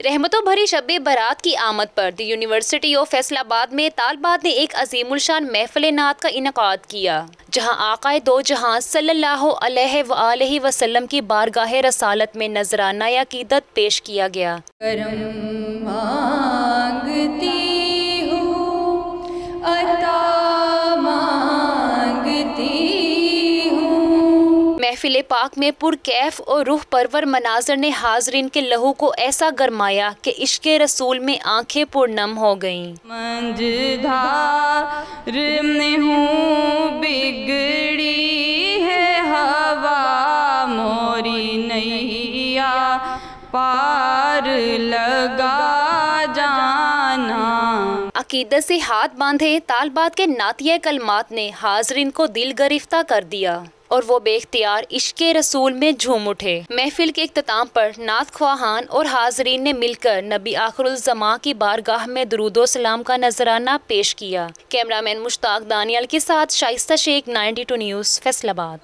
रहमतों भरी शब बारात की आमद पर द यूनिवर्सिटी ऑफ़ फैसलाबाद में तालबात ने एक अजीमुलशान महफिल नात का इनका किया, जहाँ आकाए दो जहाँ सल्लल्लाहु अलैहि वसल्लम की बारगाह रसालत में नजराना अकीदत पेश किया गया। महफिल पाक में पुरकैफ और रूह परवर मनाजर ने हाजरीन के लहू को ऐसा गरमाया कि इश्क रसूल में आँखें पुरनम हो गईं। मंझधार में हूँ बिगड़ी है हवा मोरी नैया पार लगा जाना। अकीदत से हाथ बांधे तालबात के नातिया कलमात ने हाजरीन को दिल गिरफ्ता कर दिया। और वो बेख्तियार इश्क रसूल में झूम उठे। महफिल के अख्ताम पर नात ख्वाहान और हाजरीन ने मिलकर नबी आखरुलजमा की बारगाह में दरूदो सलाम का नजराना पेश किया। कैमरा मैन मुश्ताक दानियाल के साथ शाइस्ता शेख 92 न्यूज़, फैसलाबाद।